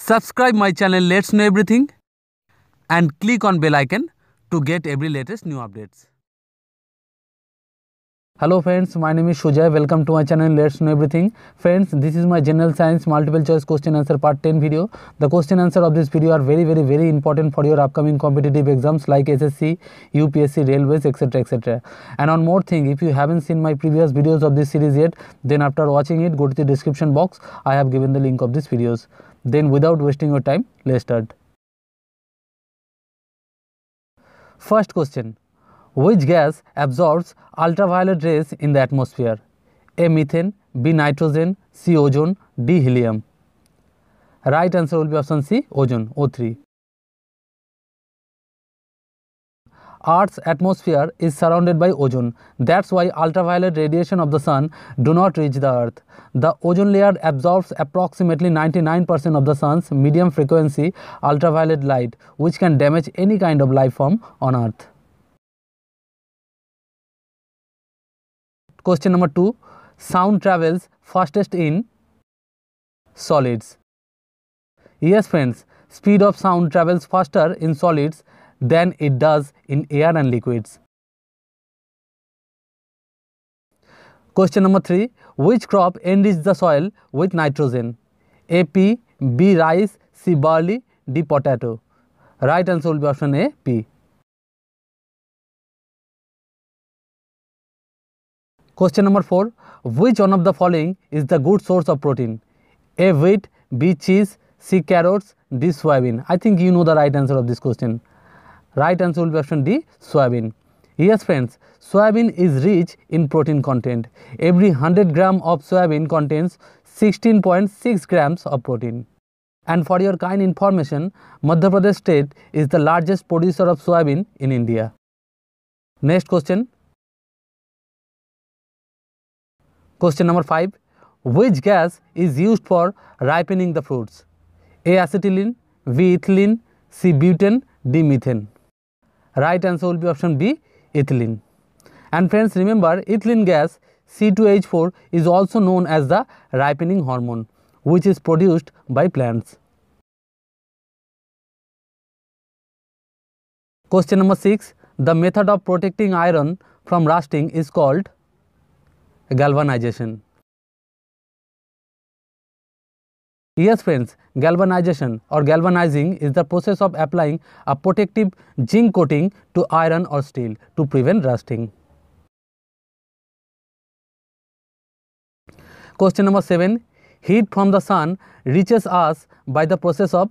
Subscribe my channel Let's Know Everything and click on bell icon to get every latest new updates. Hello friends, my name is Sujoy. Welcome to my channel Let's Know Everything. Friends, this is my general science multiple choice question answer part 10 video. The question answer of this video are very very very important for your upcoming competitive exams like SSC, UPSC, Railways etc etc. And on more thing, if you haven't seen my previous videos of this series yet, then after watching it, go to the description box. I have given the link of these videos. Then without wasting your time, let's start. First question which gas absorbs ultraviolet rays in the atmosphere? A. Methane, B. Nitrogen, C. Ozone, D. Helium. Right answer will be option C. Ozone, O3. Earth's atmosphere is surrounded by ozone. That's why ultraviolet radiation of the sun do not reach the earth. The ozone layer absorbs approximately 99% of the sun's medium frequency ultraviolet light which can damage any kind of life form on earth. Question number 2 Sound travels fastest in solids. Yes friends, speed of sound travels faster in solids than it does in air and liquids. Question number 3 Which crop enriches the soil with nitrogen? A. Pea, B. Rice, C. Barley, D. Potato. Right answer will be option A. Pea. Question number 4. Which one of the following is the good source of protein? A. Wheat, B. Cheese, C. Carrots, D. Soybean. I think you know the right answer of this question. Right answer will be option D. Soybean. Yes friends, soybean is rich in protein content. Every 100 gram of soybean contains 16.6 grams of protein. And for your kind information, Madhya Pradesh state is the largest producer of soybean in India. Next question. Question number 5. Which gas is used for ripening the fruits? A. Acetylene, B. Ethylene, C. Butane, D. Methane. Right answer will be option B. Ethylene. And friends remember ethylene gas C2H4 is also known as the ripening hormone which is produced by plants. Question number 6. The method of protecting iron from rusting is called galvanization. Yes friends, galvanization or galvanizing is the process of applying a protective zinc coating to iron or steel to prevent rusting. Question number 7. Heat from the sun reaches us by the process of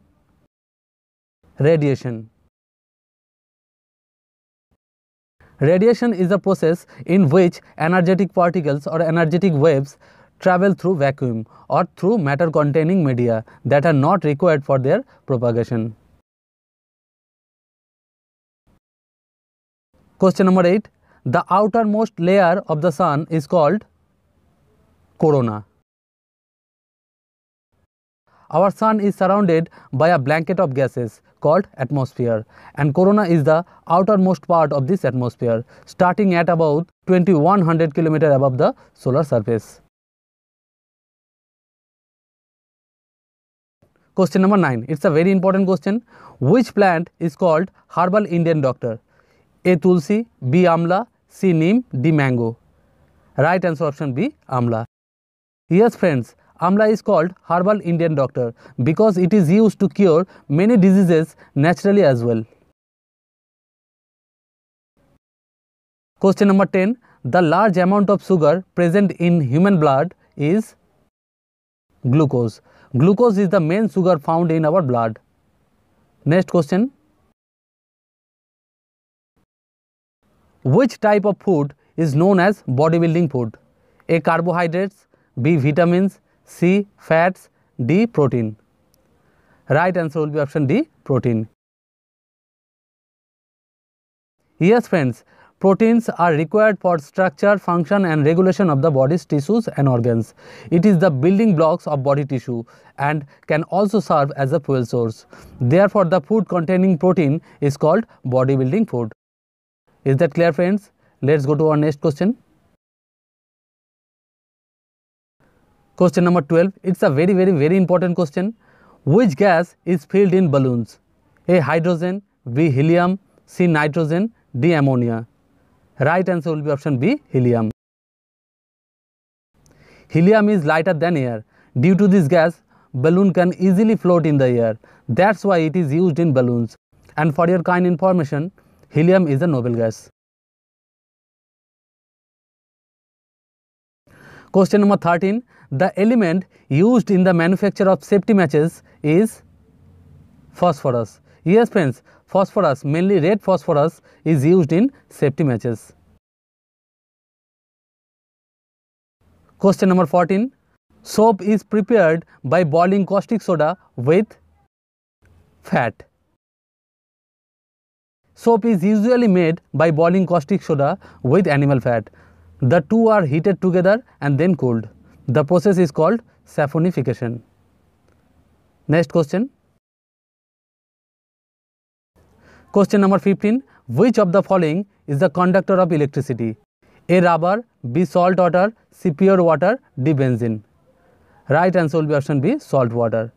radiation. Radiation is a process in which energetic particles or energetic waves travel through vacuum or through matter containing media that are not required for their propagation. Question number 8. The outermost layer of the sun is called corona. Our sun is surrounded by a blanket of gases called atmosphere and corona is the outermost part of this atmosphere starting at about 2100 km above the solar surface. Question number 9. It's a very important question. Which plant is called herbal Indian doctor? A. Tulsi, B. Amla, C. Neem, D. Mango. Right answer option B. Amla. Yes friends, Amla is called herbal Indian doctor because it is used to cure many diseases naturally as well. Question number 10. The large amount of sugar present in human blood is glucose glucose is the main sugar found in our blood next question which type of food is known as body building food A carbohydrates B vitamin C fats D protein right answer will be option D protein yes friends proteins are required for structure, function and regulation of the body's tissues and organs. It is the building blocks of body tissue and can also serve as a fuel source. Therefore, the food containing protein is called bodybuilding food. Is that clear friends? Let's go to our next question. Question number 12, it's a very very very important question. Which gas is filled in balloons? A. Hydrogen, B. Helium, C. Nitrogen, D. Ammonia. Right answer will be option B. Helium. Helium is lighter than air. Due to this gas, balloon can easily float in the air. That's why it is used in balloons. And for your kind information, helium is a noble gas. Question number 13. The element used in the manufacture of safety matches is phosphorus. Yes friends, phosphorus, mainly red phosphorus is used in safety matches. Question number 14. Soap is prepared by boiling caustic soda with fat. Soap is usually made by boiling caustic soda with animal fat. The two are heated together and then cooled. The process is called saponification. Next question. Question number 15. Which of the following is the conductor of electricity? A. Rubber, B. Salt water, C. Pure water, D. Benzene. Right answer will be option B. Salt water.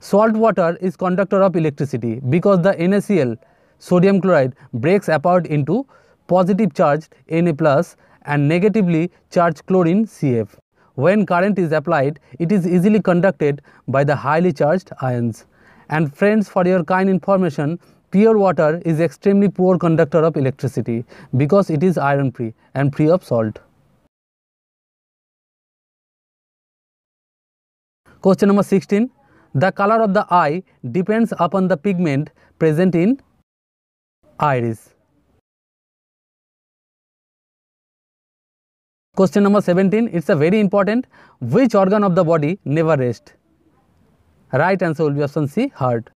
Salt water is conductor of electricity because the NaCl sodium chloride breaks apart into positive charged Na plus and negatively charged chlorine CF. When current is applied, it is easily conducted by the highly charged ions. And friends, for your kind information, pure water is extremely poor conductor of electricity because it is ion free and free of salt. Question number 16. The color of the eye depends upon the pigment present in iris. Question number 17, it's a very important. Which organ of the body never rests? Right answer will be option C, heart.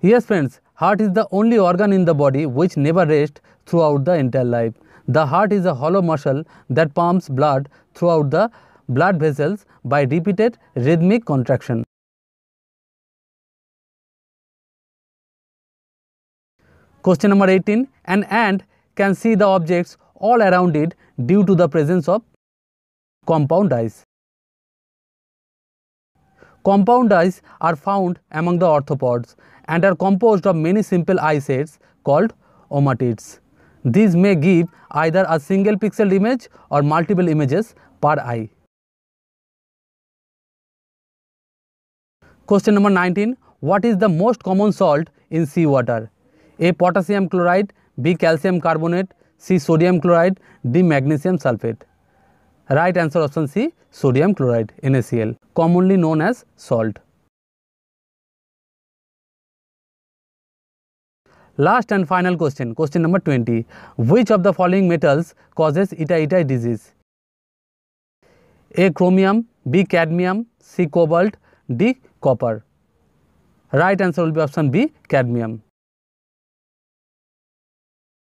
Yes friends, heart is the only organ in the body which never rests throughout the entire life. The heart is a hollow muscle that pumps blood throughout the blood vessels by repeated rhythmic contraction. Question number 18, an ant can see the objects all around it due to the presence of compound eyes. Compound eyes are found among the arthropods and are composed of many simple eye sets called ommatids. These may give either a single pixel image or multiple images per eye. Question number 19. What is the most common salt in seawater? A. Potassium chloride, B. Calcium carbonate, C. Sodium chloride, D. Magnesium sulfate. Right answer option C sodium chloride and commonly known as salt last and final question question number twenty which of the following metals causes itai itai disease A chromium B cadmium C cobalt D copper right answer will be option B cadmium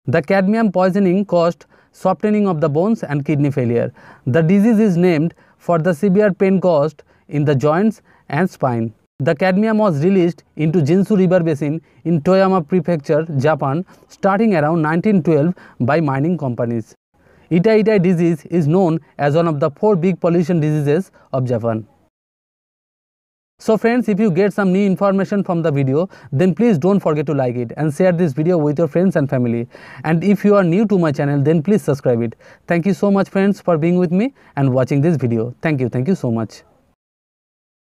the cadmium poisoning causes softening of the bones and kidney failure. The disease is named for the severe pain caused in the joints and spine. The cadmium was released into Jinsu river basin in Toyama prefecture, Japan starting around 1912 by mining companies. Ita-Ita disease is known as one of the four big pollution diseases of Japan. So friends, if you get some new information from the video, then please don't forget to like it and share this video with your friends and family. And if you are new to my channel, then please subscribe it. Thank you so much friends for being with me and watching this video. Thank you. Thank you so much.